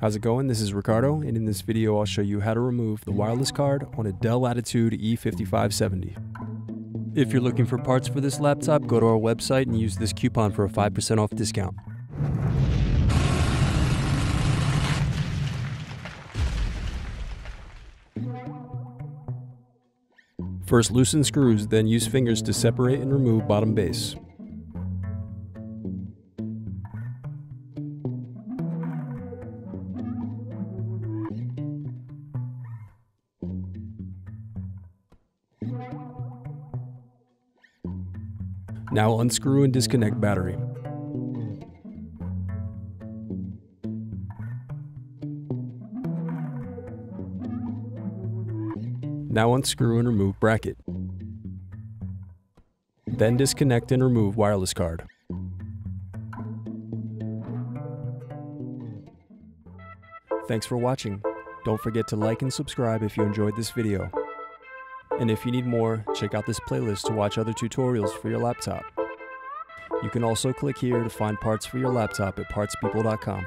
How's it going? This is Ricardo, and in this video I'll show you how to remove the wireless card on a Dell Latitude E5570. If you're looking for parts for this laptop, go to our website and use this coupon for a 5% off discount. First loosen screws, then use fingers to separate and remove bottom base. Now unscrew and disconnect battery. Now unscrew and remove bracket. Then disconnect and remove wireless card. Thanks for watching. Don't forget to like and subscribe if you enjoyed this video. And if you need more, check out this playlist to watch other tutorials for your laptop. You can also click here to find parts for your laptop at partspeople.com.